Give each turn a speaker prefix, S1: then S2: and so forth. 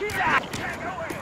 S1: Yeah.